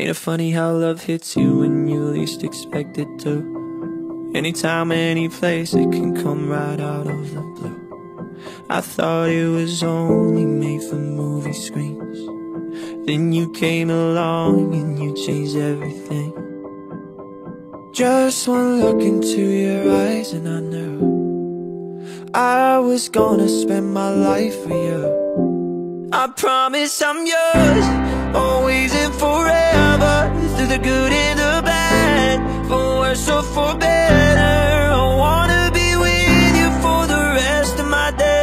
Ain't it funny how love hits you when you least expect it to? Anytime, any place, it can come right out of the blue. I thought it was only made for movie screens. Then you came along and you changed everything. Just one look into your eyes and I knew I was gonna spend my life with you. I promise I'm yours, always and forever,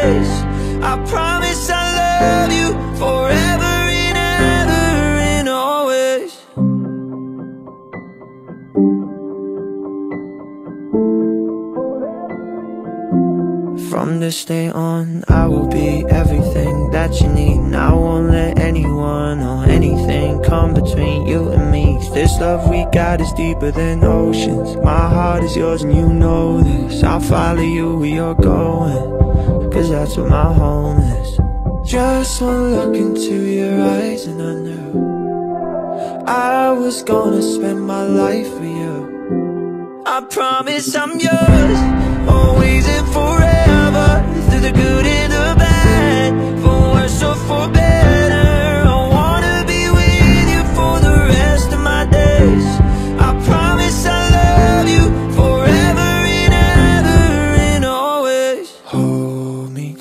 days. I promise I love you forever and ever and always. From this day on, I will be everything that you need. And I won't let anyone or anything come between you and me. This love we got is deeper than oceans. My heart is yours and you know this. I'll follow you where you're going that's where my home is. Just one look into your eyes and I knew I was gonna spend my life with you. I promise I'm yours,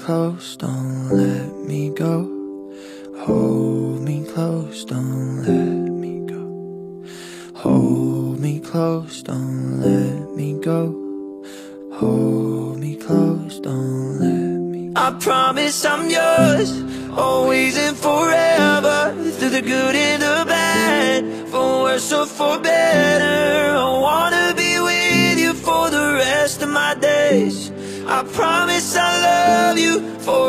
close, don't let me go. Hold me close, don't let me go. Hold me close, don't let me go. Hold me close, don't let me I promise I'm yours, always and forever. Through the good and the bad, for worse or for better. I wanna be with you for the rest of my days. I promise I love forever